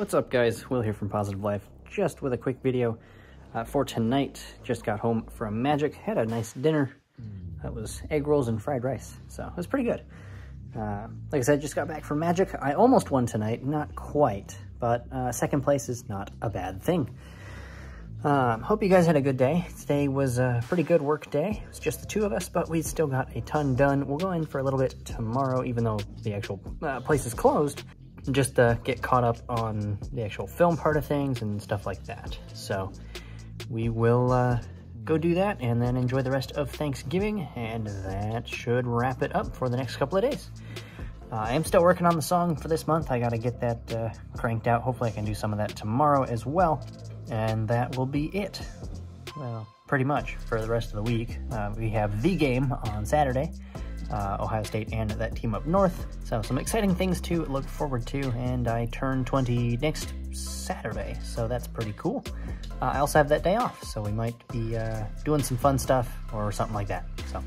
What's up guys, Will here from Positive Life, just with a quick video uh, for tonight. Just got home from Magic, had a nice dinner. That was egg rolls and fried rice, so it was pretty good. Uh, like I said, just got back from Magic. I almost won tonight, not quite, but uh, second place is not a bad thing. Um, hope you guys had a good day. Today was a pretty good work day. It was just the two of us, but we still got a ton done. We'll go in for a little bit tomorrow, even though the actual uh, place is closed, just to get caught up on the actual film part of things and stuff like that. So we will uh, go do that and then enjoy the rest of Thanksgiving, and that should wrap it up for the next couple of days. Uh, I am still working on the song for this month. I got to get that uh, cranked out. Hopefully I can do some of that tomorrow as well. And that will be it. Well, pretty much for the rest of the week. Uh, we have the game on Saturday, uh, Ohio State and that team up north. So some exciting things to look forward to. And I turn 20 next Saturday, so that's pretty cool. Uh, I also have that day off, so we might be uh, doing some fun stuff or something like that. So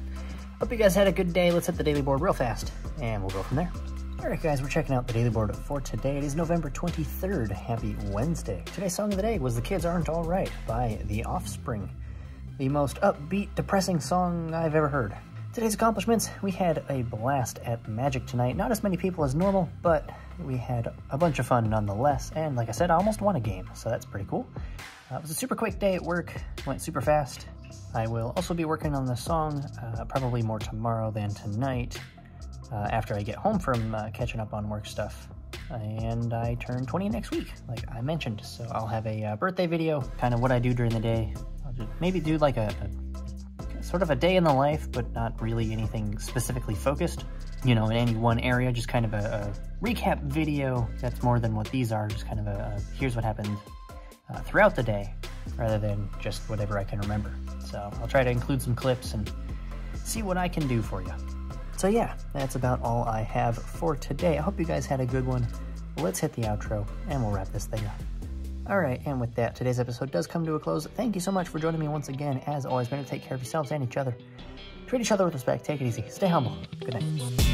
hope you guys had a good day. Let's hit the daily board real fast, and we'll go from there. All right, guys, we're checking out the daily board for today. It is November 23rd. Happy Wednesday. Today's song of the day was The Kids Aren't All Right by The Offspring, the most upbeat, depressing song I've ever heard. Today's accomplishments, we had a blast at Magic tonight. Not as many people as normal, but we had a bunch of fun nonetheless. And like I said, I almost won a game, so that's pretty cool. Uh, it was a super quick day at work, went super fast. I will also be working on the song, uh, probably more tomorrow than tonight uh, after I get home from uh, catching up on work stuff. And I turn 20 next week, like I mentioned. So I'll have a uh, birthday video, kind of what I do during the day. I'll just maybe do like a, a, sort of a day in the life, but not really anything specifically focused, you know, in any one area. Just kind of a, a recap video that's more than what these are. Just kind of a, a here's what happened uh, throughout the day, rather than just whatever I can remember. So I'll try to include some clips and see what I can do for you. So yeah, that's about all I have for today. I hope you guys had a good one. Let's hit the outro and we'll wrap this thing up. Alright, and with that, today's episode does come to a close. Thank you so much for joining me once again. As always, remember to take care of yourselves and each other. Treat each other with respect. Take it easy. Stay humble. Good night.